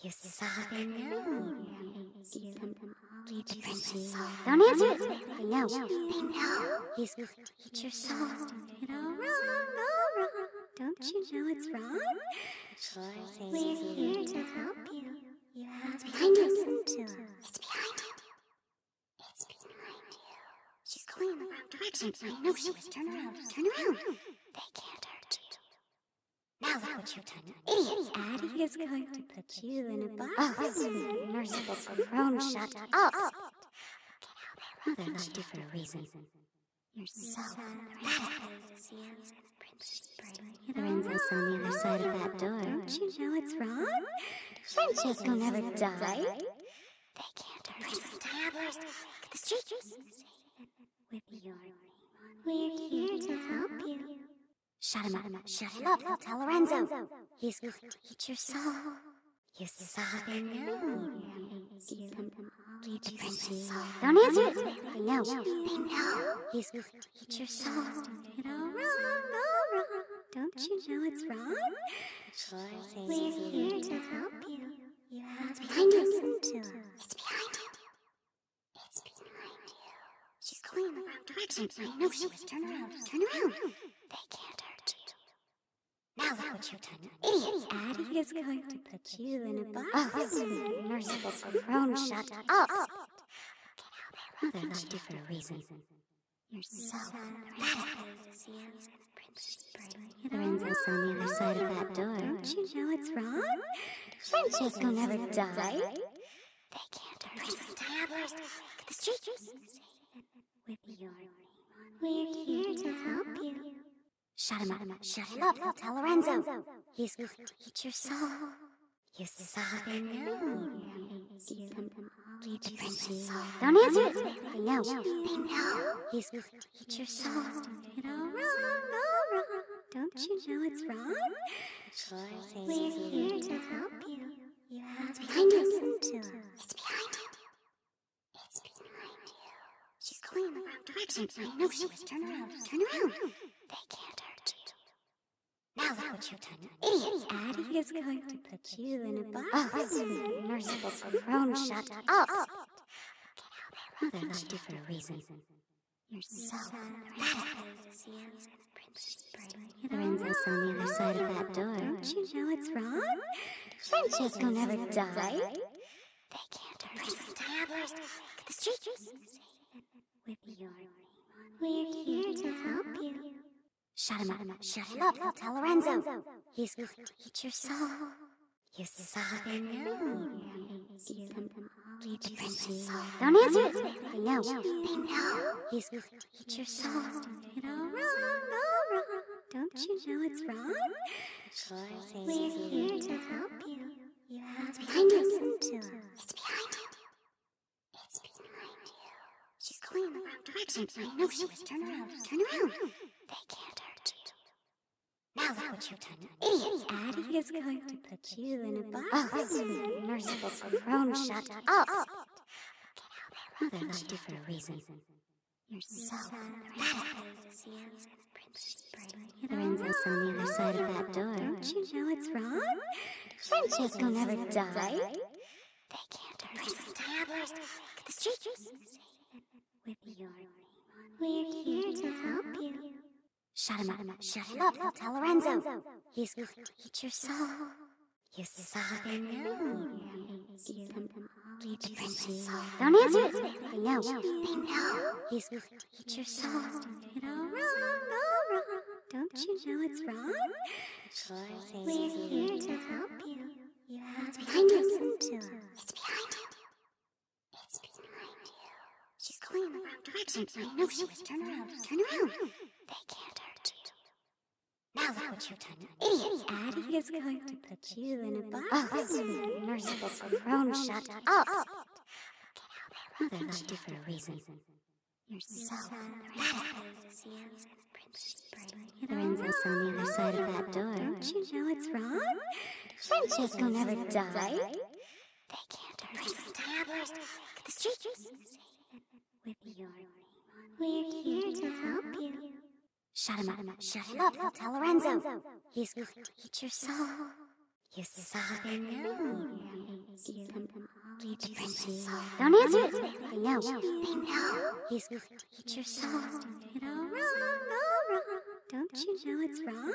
You saw the news. You lead the princess. Don't answer it. They know. They know. He's going to eat your soul. You know, wrong, no, wrong. Don't you know it's wrong? We're here to help you. You have to listen to us. It's behind you. It's behind you. She's going in the wrong direction. I know she is. Turn around. Turn around. They can't. Now look what you've done. Idiot. Addie is going to put you in a box. Oh, merciful crone, shut up. Mother loved you for a reason. You're so Lorenzo's on the other side of that door. Don't you know it's wrong? Francesco never died. They can't hurt Princess Diana, look at the streets. With your We're here to help you. Shut him up. Shut him up. He'll tell Lorenzo. He's going to eat your soul. You saw the news. Lead the princess. Don't answer it. They know. They know. He's going to eat your soul. You know, wrong, no, wrong. Don't you know it's wrong? We're here to help you. You have to listen to us. It's behind you. It's behind you. She's going in the wrong direction. I know she was. Turn around. Turn around. They can't hurt you. Look what you've done. Idiot. Addie is going to put you in a box. Oh, merciful crone, shut up. Mother loved you for a reason. You're so Lorenzo's on the other side of that door. Don't you know it's wrong? Francesco never died. They can't hurt Princess Diablo. Look at the streets. With your We're here to help you. Shut him up. Shut him up. He'll tell Lorenzo. He's going to eat your soul. You news. The princess. Don't answer it. They know. They know. He's going to eat your soul. You know, wrong, no, wrong. Don't you know it's wrong? We're here to help you. You have to listen to us. It's behind you. It's behind you. She's going in the wrong direction. I know she was. Turn around. Turn around. They can't. Now look what you've done. Idiot. Addie is going to put you in a box. Oh, merciful crone, shut up. Mother loved you for a reason. You're so Lorenzo's on the other side of that door. Don't you know it's wrong? Francesco never died. They can't hurt Diablo. Look at the streets. With your We're here to help you. Shut him up. Shut him up. Tell Lorenzo. He's going to eat your soul. You the princess. Don't answer it. They know. They know. He's going to eat your soul. Wrong, no, wrong. Don't you know it's wrong? We're here to help you. You have to listen to us. It's behind you. It's behind you. She's going in the wrong direction. I know she was. Turn around. Turn around. They can't. Now look what you've done. Idiot. Addie is going to put you in a box. Oh, merciful crone, shut up. Mother loved you for a reason. You're so Lorenzo's on the other side of that door. Don't you know it's wrong? Francesco never died. They can't hurt Princess Diablo. Look at the streets. With your We're here to help you. Shut him up. Shut him up. Tell Lorenzo. He's going to eat your soul. You saw the news. The princess. Don't answer it. They know. They know. He's going to eat your soul. Wrong. Don't you know it's wrong? We're here to help you. You have to listen to us. It's behind you. It's behind you. She's going in the wrong direction. I know she was. Turn around. Turn around. They can't. Now look what you've done. Idiot. Addie is going to put you in a box. Oh, merciful crone, shut up. Mother loved you for a reason. You're so Lorenzo's on the other side of that door. Don't you know it's wrong? Francesco never died. They can't hurt Diablo. Look at the streets. With your We're here to help you. Shut him up. Shut him up. Tell Lorenzo. He's going to eat your soul. You saw the news. Eat your princess. Don't answer it. They know. They know. He's going to eat your soul. Wrong, all wrong. Don't you know it's wrong?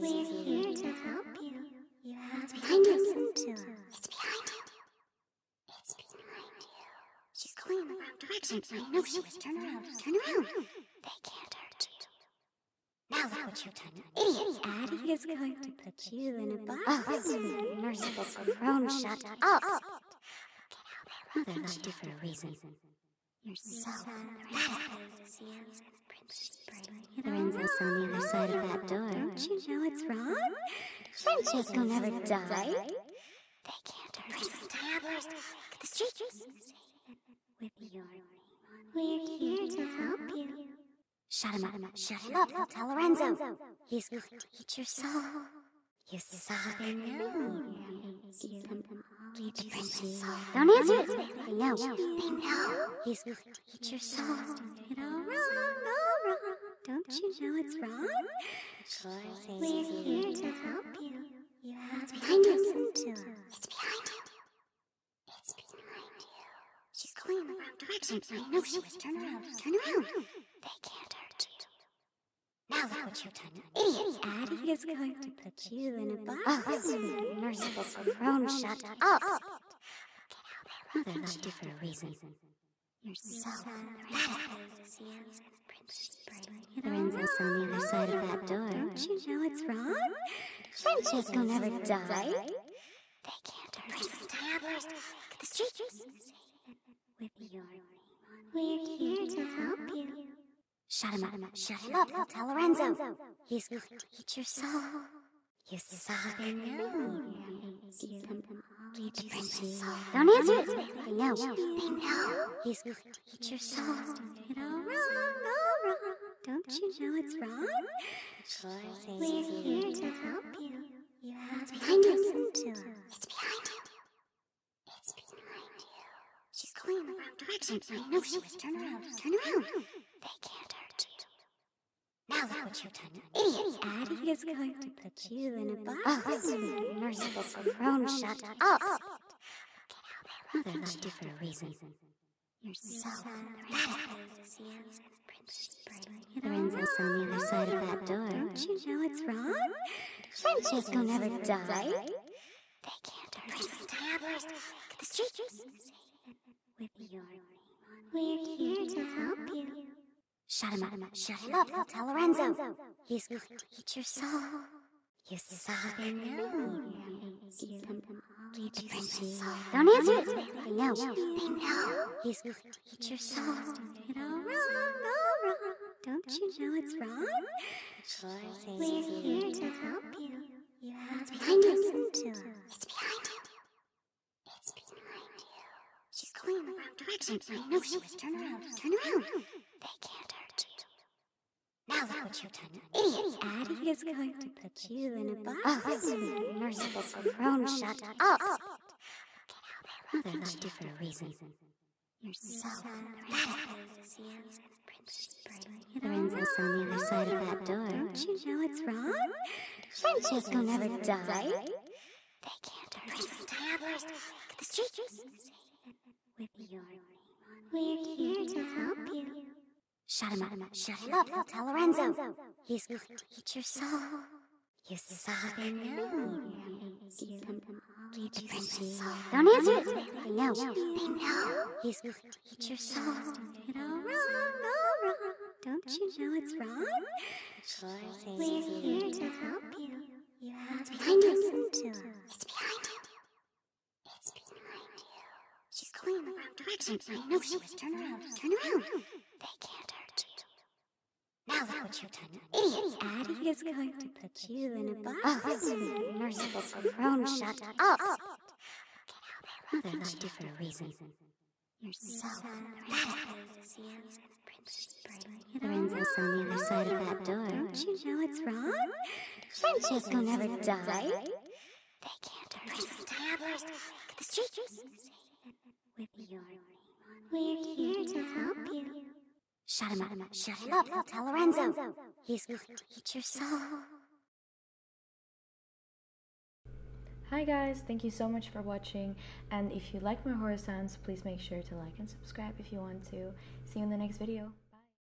We're here to help you. You have to listen to us. It's behind you. It's behind you. She's going in the wrong direction. I know she is. Turn around. Turn around. They can't hurt you. Look what you've done. Idiot. Addie is going to put you in a box. Oh, merciful crone, shut up. Mother loved you for a reason. You're so Lorenzo's on the other side of that door. Don't you know it's wrong? Francesco never died. They can't hurt Princess Diablos. Look at the streets. With your We're here to help you. Shut him up. Shut him up. I'll tell Lorenzo. He's going to eat your soul. You sobbing Eat the princess. Don't answer it. They know. They know. He's going to eat your soul. You know, wrong, all wrong. Don't you know it's wrong? We're here to help you. You have to. Listen to us. It's behind you. It's behind you. She's going in the wrong direction. I know she was. Turn around. Turn around. They can't. Now look what you've done. Idiot. Addie is going to put you in a box. Oh, sweet, merciful crone, shut up. Oh, oh! Mother loved you for a reason. You're so Lorenzo's on the other side of that door. Don't you know it's wrong? Francesco never died. They can't hurt Princess Diablos. Look at the streets. With your We're here to help you. Shut him up. Shut him up. I'll tell Lorenzo. He's going to eat your soul. You sobbing Eat the princess. Don't answer it. They know. They know. He's going to eat your soul. You know, wrong, all wrong. Don't you know it's wrong? We're here to help you. You have to. Listen to us. It's behind you. It's behind you. She's going in the wrong direction. I know she was. Turn around. Turn around. They can't. Now look what you've done. Idiot. Addie is going to put you in a box. Oh, sweet, merciful crone, shut up. Mother loved you for a reason. You're so Lorenzo's on the other side of that door. Don't you know it's wrong? Francesco never died. They can't hurt Princess Diablos. Look at the streets. With your We're here to help you. Shut him up. Shut him up. I'll tell Lorenzo. He's going to eat your soul. You sobbing Eat the princess. Don't answer it. They know. They know. He's going to eat your soul. You know, wrong, all wrong. Don't you know it's wrong? We're here to help you. You have to behind you. Listen to us. It's behind you. It's behind you. She's going in the wrong direction. I know she was. Turn around. Turn around. They can't hurt you. Now look what you've done. Idiot. Addie is going to put you in a box. Oh, merciful crone, shut up. Mother loved you for a reason. You're so Lorenzo's on the other side of that door. Don't you know it's wrong? Francesco never died. They can't hurt Diablos. Look at the streets. With your We're here to help you. Shut him up. Shut him up. I'll tell Lorenzo. He's going to eat your soul. You sobbing Eat the princess. Don't answer it. They know. They know. He's going to eat your soul. You know, wrong, all wrong. Don't you know it's wrong? We're here to help you. You have to behind you. Listen to us. It's behind you. It's behind you. She's going in the wrong direction. I know she was. Turn around. Turn around. They can't hurt you. Now look what you've done. Idiot. Addie is going to put you in a box. Oh, merciful crone, shut up. Mother loved you for a reason. You're so Lorenzo's on the other side of oh, that oh, door. Oh, Don't you know it's wrong? Francesco never died. They can't hurt Princess Diablos. Look at the streets. With your We're here to help you. Shut him up. Shut him up. I'll tell Lorenzo. He's going to eat your soul. Hi guys, thank you so much for watching and if you like my horror sounds, please make sure to like and subscribe if you want to. See you in the next video.